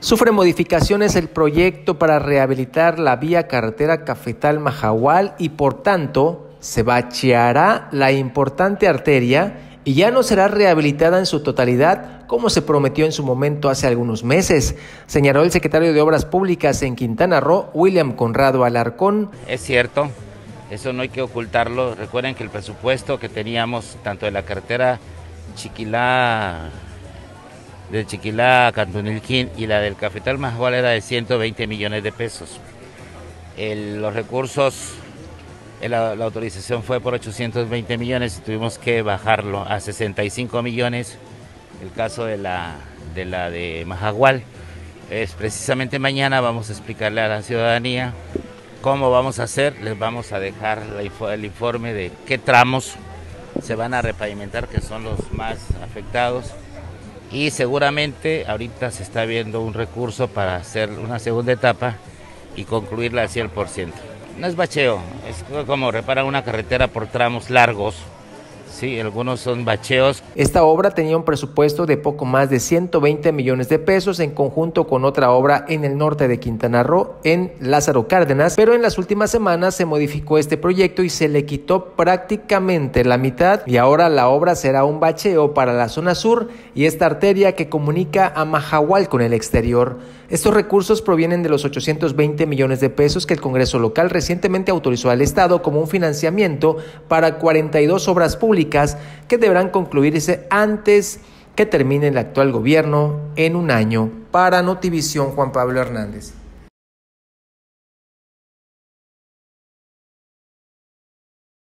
Sufre modificaciones el proyecto para rehabilitar la vía carretera Cafetal Majahual y por tanto se bacheará la importante arteria y ya no será rehabilitada en su totalidad como se prometió en su momento hace algunos meses, señaló el secretario de Obras Públicas en Quintana Roo, William Conrado Alarcón. Es cierto, eso no hay que ocultarlo. Recuerden que el presupuesto que teníamos tanto de la carretera Chiquilá de Chiquilá Cantunilquín y la del Cafetal Majual era de 120 millones de pesos. los recursos la, autorización fue por 820 millones y tuvimos que bajarlo a 65 millones. El caso de la de, la Majagual es precisamente mañana vamos a explicarle a la ciudadanía cómo vamos a hacer. Les vamos a dejar el informe de qué tramos se van a repavimentar, que son los más afectados. Y seguramente ahorita se está viendo un recurso para hacer una segunda etapa y concluirla al 100%. No es bacheo, es como reparar una carretera por tramos largos. Sí, algunos son bacheos. Esta obra tenía un presupuesto de poco más de 120 millones de pesos en conjunto con otra obra en el norte de Quintana Roo, en Lázaro Cárdenas, pero en las últimas semanas se modificó este proyecto y se le quitó prácticamente la mitad y ahora la obra será un bacheo para la zona sur y esta arteria que comunica a Mahahual con el exterior. Estos recursos provienen de los 820 millones de pesos que el Congreso local recientemente autorizó al Estado como un financiamiento para 42 obras que deberán concluirse antes que termine el actual gobierno en un año. Para Notivisión, Juan Pablo Hernández.